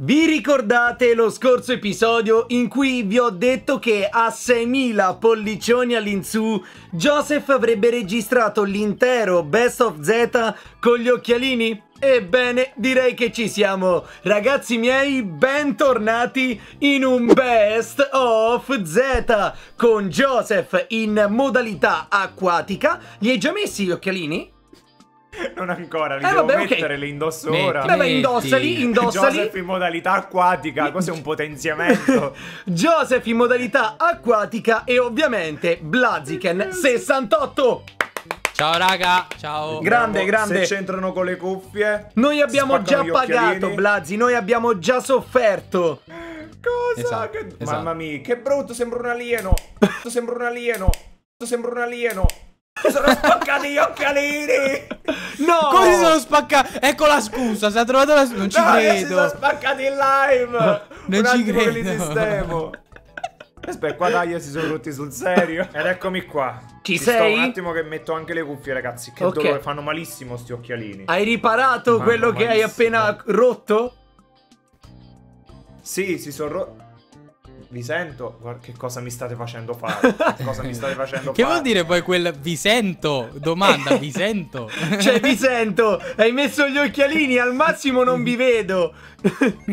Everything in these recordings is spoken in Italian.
Vi ricordate lo scorso episodio in cui vi ho detto che a 6000 pollicioni all'insù Joseph avrebbe registrato l'intero Best of Z con gli occhialini? Ebbene, direi che ci siamo. Ragazzi miei, bentornati in un Best of Z con Joseph in modalità acquatica. Gli hai già messi gli occhialini? Non ancora, li Eh, devo vabbè, mettere, li indosso Metti. ora. Vabbè, indossali, indossali. Joseph in modalità acquatica, cos'è un potenziamento? Joseph in modalità acquatica e ovviamente Blaziken 68. Ciao raga, ciao. Grande, Vediamo grande. Se c'entrano con le cuffie. Noi abbiamo già pagato. Blazzi, noi abbiamo già sofferto. Cosa? Esatto, Che- esatto. Mamma mia, che brutto, sembra un alieno. sembra un alieno. sembra un alieno. Mi sono spaccati gli occhialini. No! Come si sono spaccati? Ecco la scusa, si è trovato la scusa. Non ci no, ragazzi, si sono credo. spaccati in live. Non un ci li credo. sistemo. Aspetta, qua dai, si sono rotti sul serio. Ed eccomi qua. Ci sto sei? un attimo che metto anche le cuffie, ragazzi. Che Ok. dolore, fanno malissimo sti occhialini. Hai riparato Mamma, quello che hai malissimo. appena rotto? Sì, si sono rotti. Vi sento? Che cosa mi state facendo fare? Che cosa mi state facendo Che fare? vuol dire poi quel vi sento? Domanda, vi sento? Cioè, vi sento, hai messo gli occhialini, al massimo non vi vedo.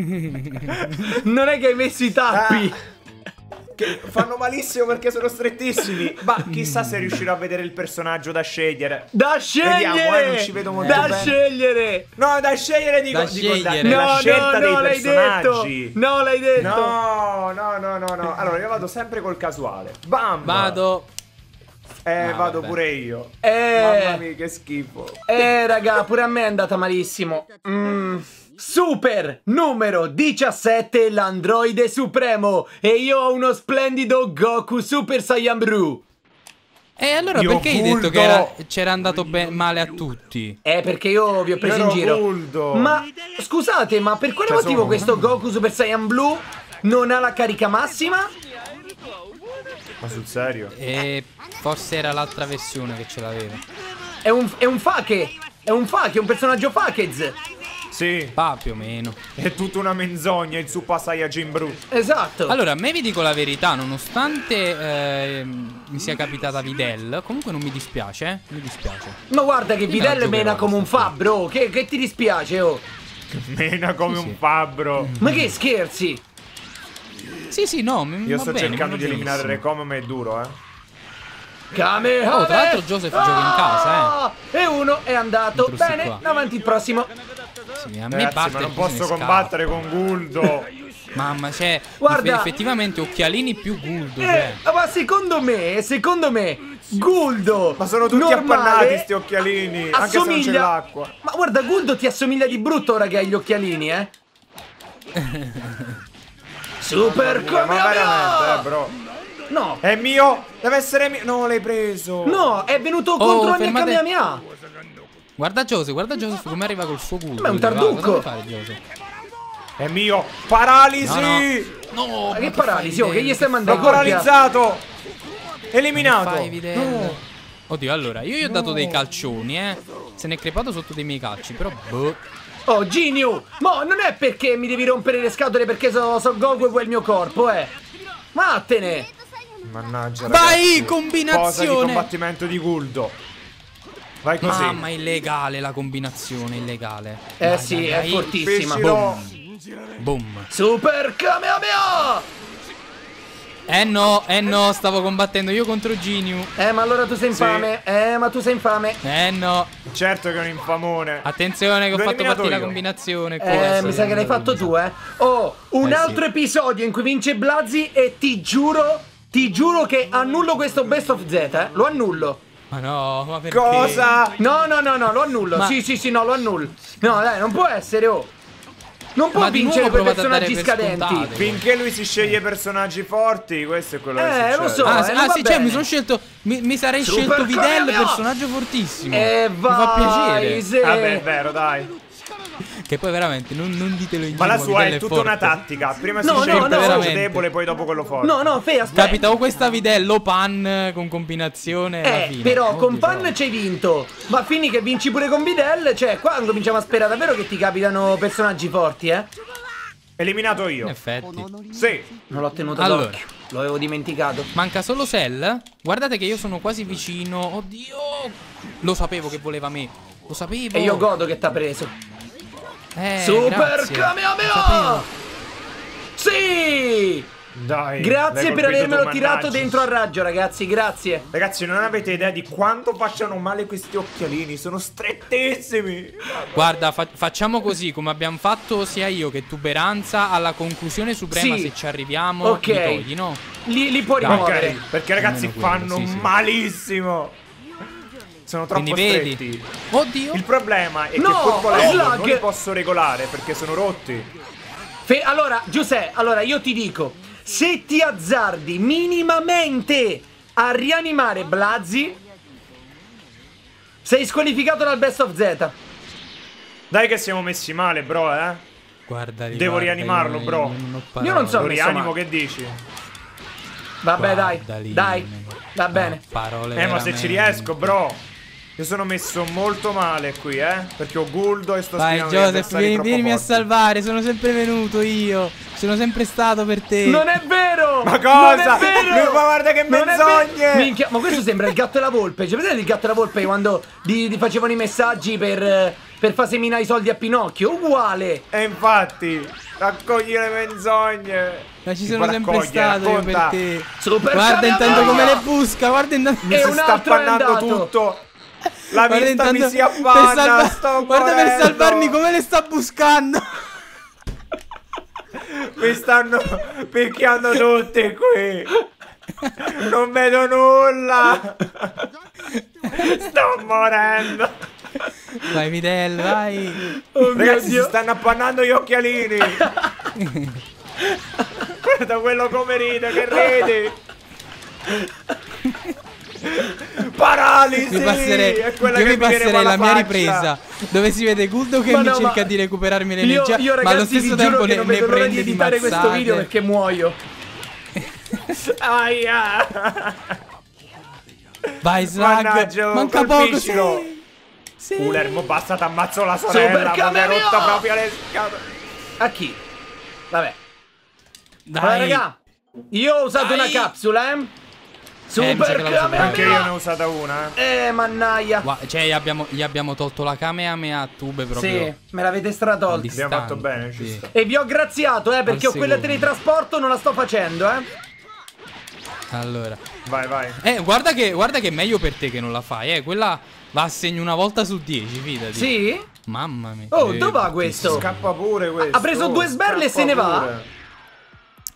non è che hai messo i tappi. Ah, che fanno malissimo perché sono strettissimi. Ma chissà se riuscirò a vedere il personaggio da scegliere. Da scegliere! Vediamo, eh, non ci vedo molto da bene. scegliere! No, da scegliere dico, Da dico da- scegliere. nella No, scelta no, dei no, l'hai detto! personaggi. No, l'hai detto! No, no, no, no, no. Allora, io vado sempre col casuale. Bam! Vado. Eh, No, vado vabbè. pure io. Eh. Mamma mia, che schifo. Eh, raga, pure a me è andata malissimo. Mm. Super numero 17, l'androide supremo. E io ho uno splendido Goku Super Saiyan Blue. E allora Io perché hai detto che era- c'era andato male a tutti? Eh, perché io vi ho preso Io in giro. Guldo. Ma scusate, ma per quale Cioè, motivo sono- questo Goku Super Saiyan Blue non ha la carica massima? Ma sul serio? E forse era l'altra versione che ce l'aveva. È un, è un fake. È un fake, è un personaggio fakez. Sì, Pa, più o meno. è tutta una menzogna il Super Saiyajin Bru. Esatto. Allora, a me vi dico la verità, nonostante ehm, mi sia capitata Videl, comunque non mi dispiace, eh? Mi dispiace. Ma guarda che Videl mena come un fabbro. Che, che ti dispiace, oh? Mena come Sì, un sì. fabbro. Ma che scherzi? Sì, sì, no, Io sto bene, cercando di eliminare benissimo. Recom, ma è duro, eh. Kamehameha! Oh, tra l'altro Joseph gioca in casa, eh. E uno è andato. Bene, qua. avanti il prossimo. Sì, a me Ragazzi, ma non posso combattere con Guldo. Mamma, cioè, Guarda- effettivamente occhialini più Guldo, Eh, cioè. ma secondo me, secondo me, Guldo. Ma sono tutti normale, appannati sti occhialini, anche se non c'è assomiglia- l'acqua. Ma guarda, Guldo ti assomiglia di brutto ora che hai gli occhialini, eh. Super Ma Kamehameha! veramente, eh, bro. No, È mio? Deve essere mio. No, l'hai preso. no, è venuto contro ogni fermate. Kamehameha. Guarda Joseph, guarda Joseph come arriva col suo Guldo. Ma è un Va, tarducco. Joseph? È mio. Paralisi. No, no. Ma che paralisi, oh, che gli stai L'ho mandando? paralizzato. Fai Eliminato. Videl. Oddio, allora, io gli ho dato dei calcioni, eh. Se n'è crepato sotto dei miei calci, però boh. Oh, Ginyu! Mo, non è perché mi devi rompere le scatole perché so, so Goku e vuoi il mio corpo, eh! Vattene! Mannaggia, Vai, ragazzi. combinazione. Cosa di combattimento di Guldo. Vai così. Mamma, illegale la combinazione, illegale. Eh Dai, sì, dai, è dai. fortissima. Pescilo. Boom. Super Kamehameha! Eh no, eh no, stavo combattendo io contro Geniu. Eh, ma allora tu sei infame. Eh, ma tu sei infame. Eh no. Certo che è un infamone. Attenzione che ho fatto partire la io. combinazione. Eh, mi sa che l'hai fatto tu, eh. Oh, un Eh, sì. altro episodio in cui vince Blazzi e ti giuro, ti giuro che annullo questo Best of Z, eh. Lo annullo. Ma no, ma perché? Cosa? No, no, no, no, lo annullo. Ma- Sì, sì, sì, no, lo annullo. No, dai, non può essere, oh. Non può Ma vincere dare personaggi per scadenti. scontate. Finché lui si sceglie personaggi forti, questo è quello che Eh, succede. lo so. Ah, eh, ah, sì, cioè bene. mi sono scelto. Mi, mi sarei Super scelto Videl, personaggio fortissimo. E mi fa piacere. vai, se... Vabbè, è vero, dai. Che poi veramente non, non ditelo in Ma giro. la sua è tutta forte. una tattica. Prima si No, sceglie no, il no. debole, poi dopo quello forte. No, no, Fe, aspetta. Capita o questa Videl o Pan con combinazione. alla Eh, fine. però Oddio, con Pan ci hai vinto. Ma fini che vinci pure con Videl. Cioè, qua cominciamo a sperare davvero che ti capitano personaggi forti, eh. Eliminato In io. effetti. Sì. Non l'ho tenuto Allora. d'occhio. Lo avevo dimenticato. Manca solo Cell. Guardate che io sono quasi vicino. Oddio. Lo sapevo che voleva me. Lo sapevo. E io godo che t'ha preso. Eh, Super grazie. Kamehameha! Sì! Dai. Grazie per avermelo tirato dentro al raggio, ragazzi. Grazie. Ragazzi, non avete idea di quanto facciano male questi occhialini. Sono strettissimi. Guarda, fa- facciamo così, come abbiamo fatto sia io che Tuberanza, alla conclusione suprema, Sì. se ci arriviamo, Ok. li togli, no? Li, li puoi rimuovere. Ok, perché ragazzi quello, fanno sì, sì. malissimo. Sono troppo Quindi vedi. stretti. Oddio. Il problema è No, che pur volendo Slag! non li posso regolare perché sono rotti. Fe- allora, Giuseppe, allora io ti dico, se ti azzardi minimamente a rianimare Blazzi, sei squalificato dal Best of Z. Dai che siamo messi male, bro, eh. Guarda, Devo guarda, rianimarlo, io- bro. io non. Io non so- Lo rianimo, che dici? Vabbè, Guarda dai, lì, dai, va bene. Ah, parole Eh, ma se ci riesco, bro. Io sono messo molto male qui, eh. Perché ho Guldo e sto Vai sfidando gli Joseph, vieni, troppo vienimi a salvare, sono sempre venuto io. Sono sempre stato per te. Non è vero! Ma cosa? Non è vero! Ma guarda che menzogne! Minchia, ma questo sembra il gatto e la volpe. C'è presente il gatto e la volpe quando ti, ti facevano i messaggi per, per far seminare i soldi a Pinocchio? Uguale! E infatti, raccogli le menzogne. Ma ci sono sempre raccogliere, stato io per te. Super guarda intanto come le busca, guarda intanto. Mi E si sta appannando tutto. La Guarda vista mi si per appanna. salva- sto Guarda per salvarmi come le sta buscando. Mi stanno picchiando tutti qui. Non vedo nulla. Sto morendo. Vai Videl, vai. Oh mio Ragazzi, si Dio! stanno appannando gli occhialini. Guarda quello come ride, che ridi. Paralisi! Vi passerei, è quella io mi passerei qua la mia ripresa dove si vede Guldo che Ma mi no, cerca ma- di recuperarmi Io, l'energia, io ma allo ragazzi vi stesso giuro tempo ne, ne prende di editare questo mazzate. video perché muoio. Aia! Vai Mannaggia, manca poco, sì. Sì. Uler, mo basta t'ammazzo la sorella, ma mi ha rotto proprio le scatole. A chi? Vabbè. Dai. Allora, raga, io ho usato Dai. una capsula, eh. Super l'ho usata Anche io ne ho Kamehameha! usata una. eh. Eh, mannaia. Gua- cioè gli abbiamo, gli abbiamo tolto la Kamehameha a tube proprio. Sì, me l'avete stratolta. Di- Abbiamo fatto bene, ci sì. sta. E vi ho graziato, eh, perché ho quella teletrasporto non la sto facendo, eh. Allora. Vai, vai. Eh, guarda che, guarda che è meglio per te che non la fai, eh. Quella va a segno una volta su 10, fidati. Sì? Mamma mia. Oh, Eh, dove va questo? Scappa pure questo. Ha preso due sberle e se ne va? pure.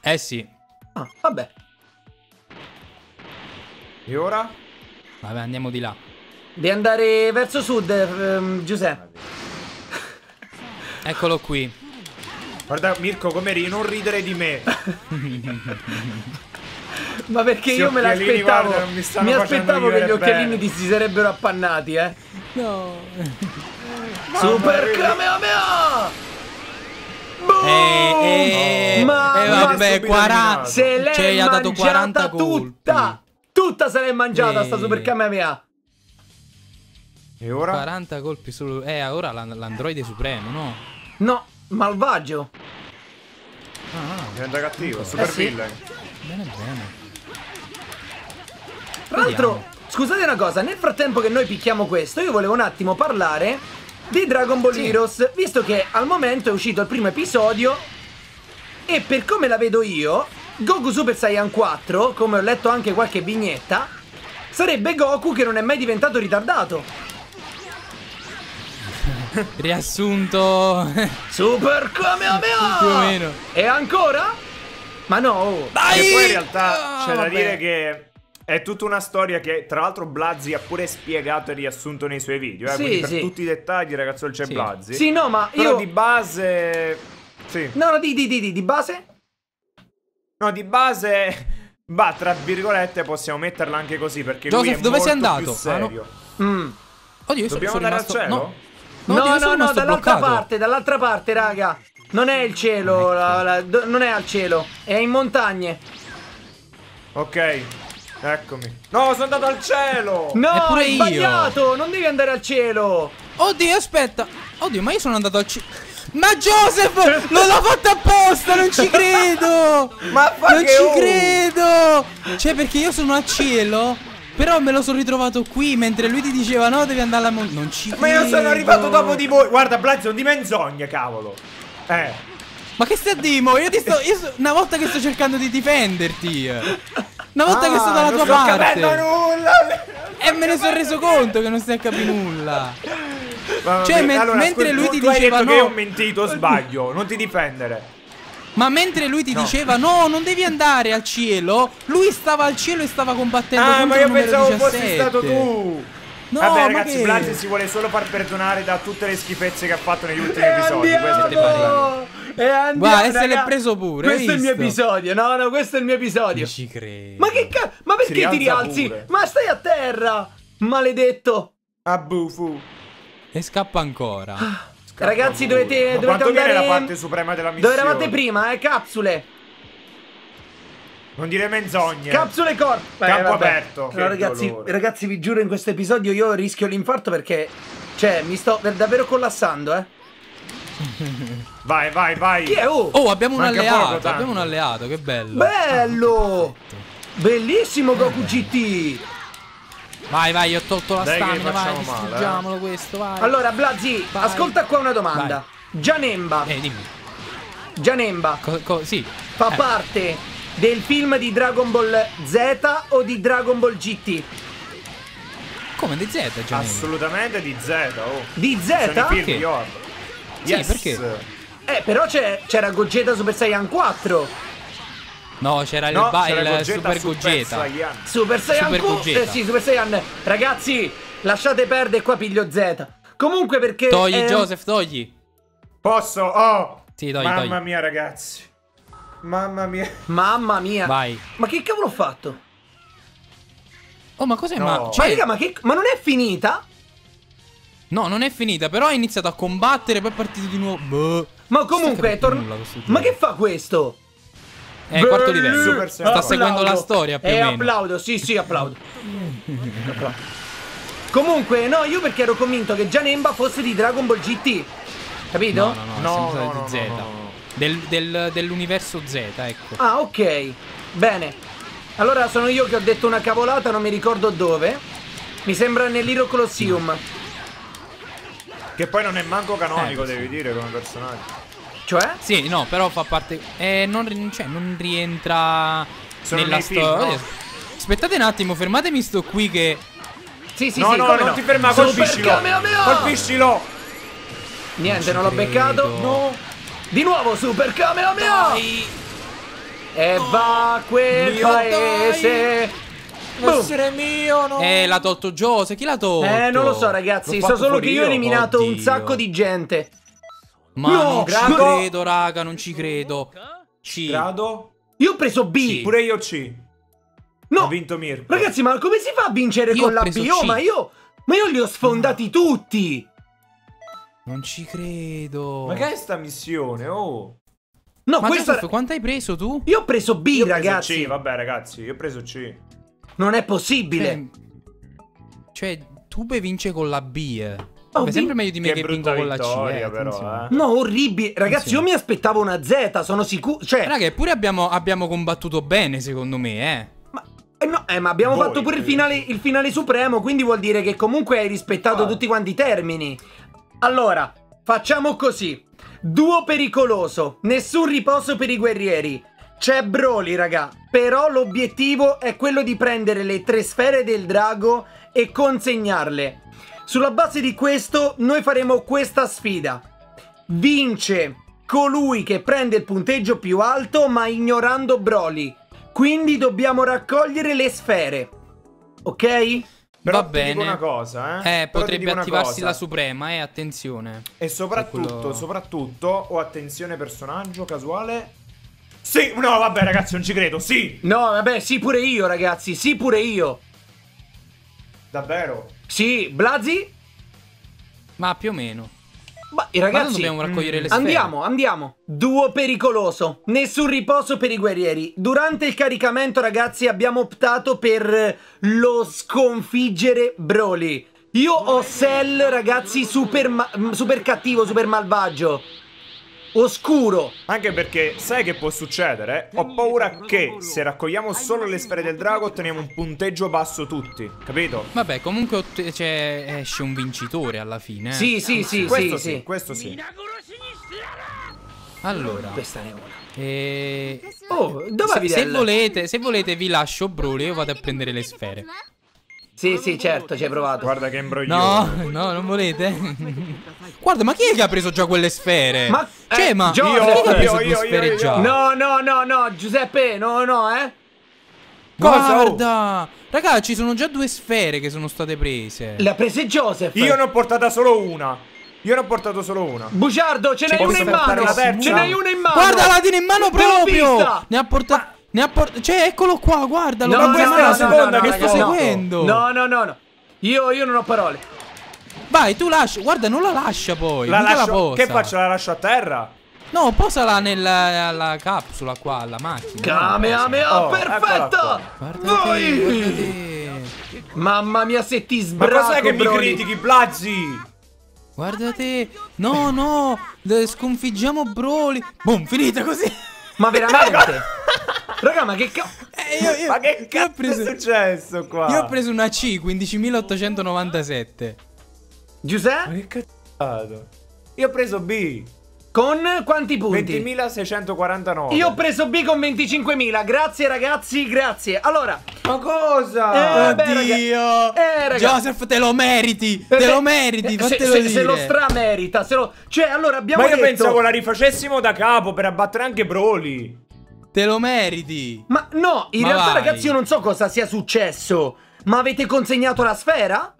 Eh sì. Ah, vabbè. E ora? Vabbè, andiamo di là. Devi andare verso sud, ehm, Giuseppe. Eccolo qui. Guarda Mirko come ri, non ridere di me. Ma perché Questi io me l'aspettavo. mi aspettavo che gli occhialini bene. ti si sarebbero appannati, eh. No. Super? Kamehameha! Eh, eh, Ma eh, ma vabbè, subito 40. eliminato. Se l'è Cioè, ha dato 40 mangiata colpi. Tutta! Se l'è mangiata Eh. sta Super Kamehameha! E ora? 40 colpi solo. Eh, ora l'an- l'androide supremo, no? No, malvagio! Ah, ah. Diventa cattivo, super sì. villain. Bene, bene. Tra l'altro, scusate una cosa, nel frattempo che noi picchiamo questo, io volevo un attimo parlare di Dragon Ball Sì. Heroes, visto che al momento è uscito il primo episodio e per come la vedo io, Goku Super Saiyan 4, come ho letto anche qualche vignetta, sarebbe Goku che non è mai diventato ritardato. Riassunto. Super Kamehameha! Più o meno. E ancora? Ma no, oh. Dai! E poi in realtà Ah, c'è da dire che è tutta una storia che tra l'altro Blazzi ha pure spiegato e riassunto nei suoi video. Eh? Sì, Quindi per sì. tutti i dettagli ragazzo c'è Sì. Blazzi. Sì, no, ma Però io... di base... Sì. No, no, di, di, di, di, di base? No, di base... Bah, tra virgolette possiamo metterla anche così perché lui Joseph, è dove sei andato? più Ah, no. Mm. Oddio, io Dobbiamo sono andare al rimasto... cielo? No. No, oddio, io no, no, dall'altra parte, dall'altra parte, raga. Non è il cielo, la- la- do- non è al cielo, è in montagne. Ok, eccomi. No, sono andato al cielo! No, io. sbagliato, non devi andare al cielo. Oddio, aspetta. Oddio, ma io sono andato al cielo. Ma Joseph! Non l'ho fatto non ci credo! Ma Non ci oh! credo! Cioè, perché io sono a cielo, però me lo sono ritrovato qui mentre lui ti diceva no, devi andare alla montagna. Non ci Ma io sono credo. arrivato dopo di voi. Guarda, Blaz, non di menzogne, cavolo. Eh. Ma che stai a dire, mo? Io ti sto. Io sto- una volta che sto cercando di difenderti. Una volta che sto dalla Ah, non tua sto capendo parte. nulla. E me ne sono reso conto che non stai a capire nulla. Cioè, men- allora, mentre scusa, lui tu- ti tu hai diceva detto no. che io ho mentito, sbaglio. Non ti difendere. Ma mentre lui ti diceva no, non devi andare al cielo, lui stava al cielo e stava combattendo Ah, contro ma io pensavo 17. fossi stato tu. No, Vabbè, ragazzi, che- Blaz si vuole solo far perdonare da tutte le schifezze che ha fatto negli ultimi E episodi. Questo ti andiamo! E andiamo! Guarda, e se l'è preso pure, Questo è il mio episodio. No, no, questo è il mio episodio. Non ci credo. Ma che cazzo? Ma perché ti rialzi? pure. Ma stai a terra! Maledetto! A bufu. E scappa ancora. Scappa Ragazzi, pure. dovete, Ma dovete quanto andare. viene la parte suprema della Dove missione? eravate prima, eh? Capsule! Non dire menzogne. Capsule corp. Eh, Campo vabbè. aperto, No, ragazzi, ragazzi, vi giuro, in questo episodio io rischio l'infarto perché. Cioè, mi sto davvero collassando, eh. Vai, vai, vai. Chi è? Oh! Oh, abbiamo un Manca alleato. abbiamo un alleato, che bello. Bello! Bellissimo Goku GT! Vai, vai, io ho tolto la Dai stamina, vai, facciamo male, distruggiamolo questo, vai. Allora, Blazzi, Vai. ascolta qua una domanda. Gianemba, Eh, dimmi. Gianemba Co- co- sì. fa Eh, parte del film di Dragon Ball Z o di Dragon Ball GT? Come di Z, già. Assolutamente di Z, oh. Di Z? Che? io. Sì, perché? Eh, però c'è- c'era Gogeta Super Saiyan 4. No, c'era il, No, ba- c'era il Gogeta Super Super Gogeta. Saiyan. Super Saiyan Super Q-. Eh sì, Super Saiyan. Ragazzi, lasciate perdere qua piglio Z. Comunque perché Togli, eh, Joseph, togli. Posso? Oh! Sì, togli, Mamma togli. mia, ragazzi. Mamma mia. Mamma mia. Vai. Ma che cavolo ho fatto? Oh, ma cos'è? No. Ma, Ma cioè, raga, ma che ma non è finita? no, non è finita, però ha iniziato a combattere, poi è partito di nuovo. Boh. Ma comunque è capendo torn- nulla questo Ma che fa questo? È quarto livello. Super Saiyan. Sta seguendo la storia più eh, o meno. applaudo, sì, sì, applaudo. Applaudo. Comunque, no, io perché ero convinto che Janemba fosse di Dragon Ball GT. Capito? No, no, no, No, no, no, Z. no, no. Del, del- dell'universo Z, ecco. Ah, ok. Bene. Allora sono io che ho detto una cavolata, non mi ricordo dove. Mi sembra nell'Hero Colosseum. Che poi non è manco canonico, Eh, devi dire, come personaggio. Cioè? Sì, no, però fa parte. Eh, non, cioè, non rientra Sono nella storia. no? Aspettate un attimo, fermatemi sto qui che. Sì, sì, no, sì, no, non no. ti ferma, Super colpiscilo. Colpiscilo. Niente, non Non l'ho beccato. No. Di nuovo Super Kamehameha! E va quel Mio paese. Essere mio, no. Eh, l'ha tolto Jose. Chi l'ha tolto? Eh, non lo so, ragazzi. L'ho So solo che io ho eliminato un Oddio. sacco di gente. Ma No, non ci grado- credo, raga, non ci credo. C. Grado? Io ho preso B. Sì. Pure io C. No. Ho vinto Mirko. Ragazzi, ma come si fa a vincere Io con la B? Oh, C. ma io. Ma io li ho sfondati tutti. Non ci credo. Ma che è sta missione? Oh. No, Ma questa. Joseph, quanto hai preso tu? Io ho preso B, Io ho preso ragazzi. C, vabbè, ragazzi, io ho preso C. Non è possibile. Cioè, cioè, Tube vince con la B. eh. Oh, È sempre meglio di me Che brutta con la C. eh, però, eh. No, orribile. Ragazzi, Attenzione. io mi aspettavo una Z, sono sicuro. Cioè, Raga, eppure abbiamo, abbiamo combattuto bene, secondo me, eh. ma, eh, no, eh, ma abbiamo Voi, fatto pure il finale, il finale supremo, quindi vuol dire che comunque hai rispettato Ah. tutti quanti i termini. Allora, facciamo così. Duo pericoloso, nessun riposo per i guerrieri. C'è Broly, raga. Però l'obiettivo è quello di prendere le tre sfere del drago e consegnarle. Sulla base di questo, noi faremo questa sfida. Vince colui che prende il punteggio più alto, ma ignorando Broly. Quindi dobbiamo raccogliere le sfere. Ok? Però Va bene. una cosa, eh. Eh, potrebbe attivarsi la Suprema, eh, attenzione. E soprattutto, quello- soprattutto, ho attenzione personaggio casuale. Sì, no, vabbè, ragazzi, non ci credo. Sì, No, vabbè, sì pure io, ragazzi, sì pure io. Davvero. Sì, Blazi? Ma più o meno. Ma i Ma ragazzi, dobbiamo raccogliere mm, le sfere. andiamo, andiamo. Duo pericoloso, nessun riposo per i guerrieri. Durante il caricamento, ragazzi, abbiamo optato per lo sconfiggere Broly. Io ho Cell, ragazzi, super, ma- super cattivo, super malvagio. Oscuro. Anche perché sai che può succedere? Ho paura che se raccogliamo solo le sfere del drago otteniamo un punteggio basso tutti, capito? Vabbè, comunque cioè, esce un vincitore alla fine. eh. Sì, sì, sì, questo sì, sì, sì. questo sì. Allora, Questa ne è una. eh, Oh, dove se, se volete, se volete vi lascio Broly, io vado a prendere le sfere. Sì, sì, certo, ci hai provato. Guarda che imbroglio. No, no, non volete? Guarda, ma chi è che ha preso già quelle sfere? Ma- cioè, eh, ma Gio- chi è che ha io, preso io, due io, sfere io, già? No, no, no, no, Giuseppe, no, no, eh. Cosa? Oh. Guarda, ragazzi, ci sono già due sfere che sono state prese. Le ha prese Joseph. Io ne ho portata solo una. Io ne ho portato solo una. Bugiardo, ce n'hai una in mano. Ce n'hai una in mano. Guarda, la tiene in mano proprio. Ne ha portato. Ne ha portato. Cioè, eccolo qua, guardalo. No, guarda, questa ma è la no, seconda no, che no, sto no. seguendo. No, no, no, no. Io, io non ho parole. Vai, tu lascia. Guarda, non la lascia poi. La mica lascio- posa. Che faccio? La lascio a terra? No, posala nella alla capsula qua, alla macchina. Kamehameha, Oh, perfetta. eccola Guardate, guardate. Mamma mia, se ti Ma sbracco, cos'è che mi critichi, Blazzi? Guardate. No, no. le- Sconfiggiamo Broly. Boom, finita così. Ma veramente? Raga, ma che cazzo? Eh, io- io- Ma che cazzo è preso- successo qua? Io ho preso una C, 15.897. Ma Giuseppe? che cazzo? Io ho preso B. Con quanti punti? 20.649. Io ho preso B con 25.000. Grazie ragazzi, grazie. Allora, Ma cosa? Eh, beh, Oddio. Eh, raga. Joseph, te lo meriti. eh, Te lo se- meriti. eh, se, dire. se lo stramerita, se lo... Cioè, allora abbiamo Ma io detto... pensavo la rifacessimo da capo per abbattere anche Broly. Te lo meriti. Ma no, in Ma realtà vai. ragazzi io non so cosa sia successo. Ma avete consegnato la sfera?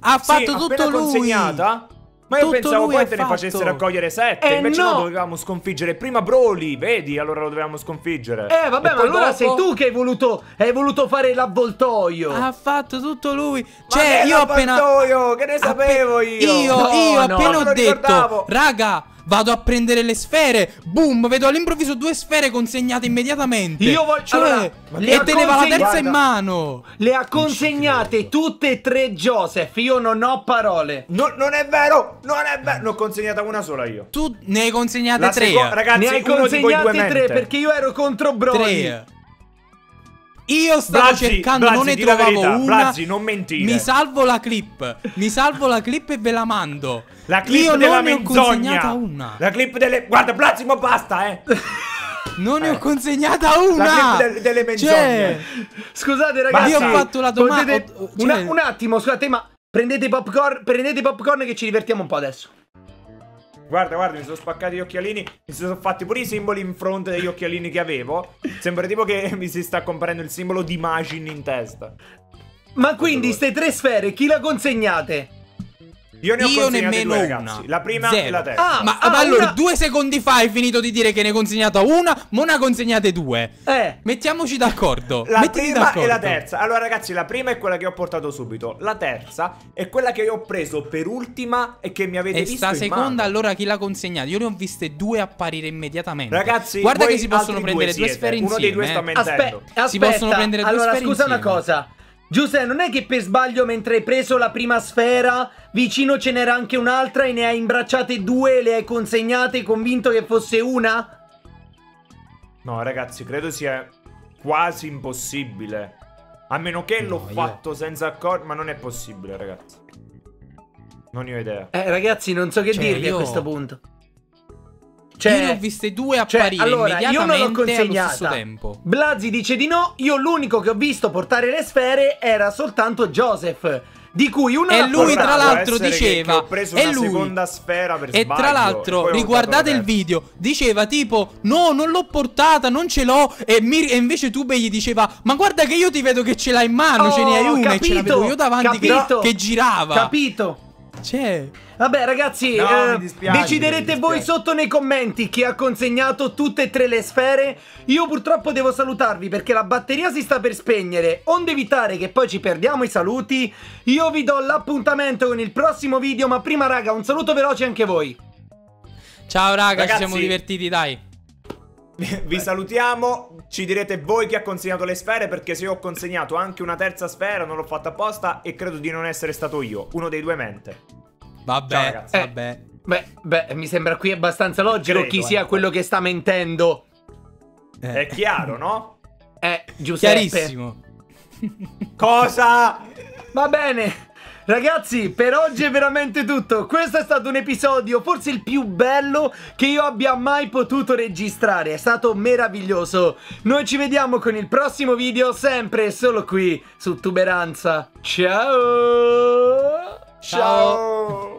Ha Sì, fatto appena tutto lui. consegnata. Ma io Tutto pensavo poi te ne fatto. facesse raccogliere 7. Eh, invece no. no, dovevamo sconfiggere prima Broly. Vedi, allora lo dovevamo sconfiggere. Eh vabbè, E ma allora dopo- sei tu che hai voluto, hai voluto fare l'avvoltoio. Ha fatto tutto lui. Cioè, io appena. Che ne sapevo io? Io, No, io no, appena non ho lo detto, ricordavo. raga, vado a prendere le sfere. Boom, vedo all'improvviso due sfere consegnate immediatamente. Io voglio- Cioè, allora, le e ha teneva la consegn- terza in mano. Le ha consegnate tutte e tre Joseph. Io non ho parole. No, non è vero, non è vero. Ne ho consegnata una sola io. Tu ne hai consegnate La tre. ragazzi, ne hai consegnate tre mente. perché io ero contro Broly. Tre. Io stavo Blasi, cercando, Blasi, non ne trovavo verità, una. Blasi, non mentire. Mi salvo la clip. Mi salvo la clip e ve la mando. La clip Io della non ne ho consegnata menzogna. una. La clip delle. Guarda, Blazzi, ma basta, eh. Non ne Eh. ho consegnata una. La clip del- delle menzogne. Cioè, Scusate ragazzi. io ho fatto la domanda- potete- ho- cioè- un attimo, scusate, ma prendete popcorn, prendete popcorn che ci divertiamo un po' adesso. Guarda, guarda, mi sono spaccati gli occhialini. Mi sono fatti pure i simboli in fronte degli occhialini che avevo. Sembra tipo che mi si sta comparendo il simbolo di Majin in testa. Ma quindi ste tre sfere chi la consegnate? Io ne ho io consegnate nemmeno due, una. ragazzi. La prima Zero. e la terza. Ah, ma ah, ma allora una- due secondi fa hai finito di dire che ne hai consegnata una, ma ne ha consegnate due. Eh. Mettiamoci d'accordo. La Mettiti prima d'accordo. e la terza. Allora, ragazzi, la prima è quella che ho portato subito. La terza è quella che io ho preso per ultima e che mi avete E visto sta in seconda mano. allora chi l'ha consegnata? Io ne ho viste due apparire immediatamente. Ragazzi, guarda che si possono prendere due due sfere Uno insieme. dei due sta eh. mentendo. Aspetta, Si possono prendere due allora, sfere scusa una cosa. Giuseppe, non è che per sbaglio mentre hai preso la prima sfera, vicino ce n'era anche un'altra e ne hai imbracciate due e le hai consegnate convinto che fosse una? No, ragazzi, credo sia quasi impossibile. A meno che l'ho No, io- fatto senza accordo, ma non è possibile, ragazzi. Non ne ho idea. Eh, ragazzi, non so che Cioè, dirvi io- a questo punto. Io ne ho viste due cioè, apparire allora, io non l'ho immediatamente allo consegnata. stesso tempo. Blasi dice di no. Io l'unico che ho visto portare le sfere era soltanto Joseph. Di cui una E lui, tra l'altro, essere che- diceva- che ho preso e una lui- seconda sfera per E sbaglio, tra l'altro, riguardate il video, diceva tipo, no, non l'ho portata, non ce l'ho. E, mi- e invece Tube gli diceva, ma guarda che io ti vedo che ce l'hai in mano, ce ne hai Oh, una e ce l'avevo io davanti che, capito, che girava. Capito. Cioè, Vabbè ragazzi, No, eh, dispiace, deciderete voi sotto nei commenti chi ha consegnato tutte e tre le sfere. Io purtroppo devo salutarvi perché la batteria si sta per spegnere. Onde evitare che poi ci perdiamo i saluti, io vi do l'appuntamento con il prossimo video, ma prima raga un saluto veloce anche voi. ciao raga, Ragazzi- ci siamo divertiti, dai. Vi salutiamo, ci direte voi chi ha consegnato le sfere perché se io ho consegnato anche una terza sfera non l'ho fatta apposta e credo di non essere stato io, uno dei due mente. Vabbè, Ciao, ragazzi. vabbè. Beh, beh, mi sembra qui abbastanza logico Credo, chi sia ecco. quello che sta mentendo. Eh, È chiaro, no? Eh, Giuseppe. chiarissimo. Cosa? Va bene. Ragazzi, per oggi è veramente tutto. Questo è stato un episodio, forse il più bello che io abbia mai potuto registrare. È stato meraviglioso. Noi ci vediamo con il prossimo video, sempre e solo qui su Tuberanza. Ciao! Ciao.